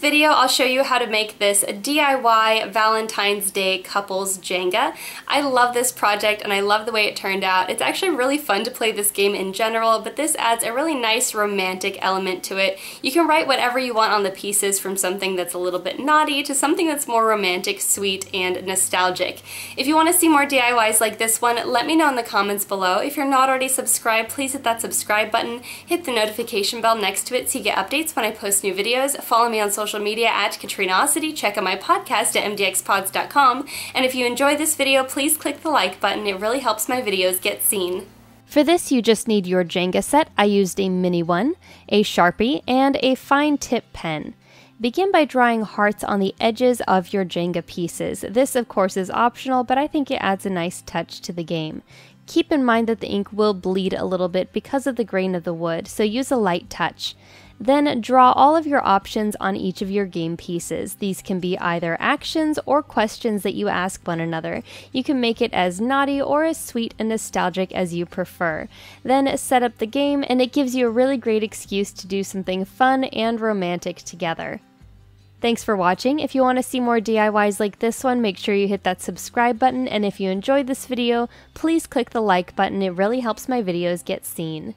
video, I'll show you how to make this DIY Valentine's Day couples Jenga. I love this project and I love the way it turned out. It's actually really fun to play this game in general, but this adds a really nice romantic element to it. You can write whatever you want on the pieces from something that's a little bit naughty to something that's more romantic, sweet, and nostalgic. If you want to see more DIYs like this one, let me know in the comments below. If you're not already subscribed, please hit that subscribe button, hit the notification bell next to it so you get updates when I post new videos. Follow me on social media at Katrinaosity. Check out my podcast at mdxpods.com. And if you enjoy this video, please click the like button. It really helps my videos get seen. For this, you just need your Jenga set. I used a mini one, a Sharpie, and a fine tip pen. Begin by drawing hearts on the edges of your Jenga pieces. This, of course, is optional, but I think it adds a nice touch to the game. Keep in mind that the ink will bleed a little bit because of the grain of the wood, so use a light touch. Then draw all of your options on each of your game pieces. These can be either actions or questions that you ask one another. You can make it as naughty or as sweet and nostalgic as you prefer. Then set up the game, and it gives you a really great excuse to do something fun and romantic together. Thanks for watching. If you want to see more DIYs like this one, make sure you hit that subscribe button. And if you enjoyed this video, please click the like button. It really helps my videos get seen.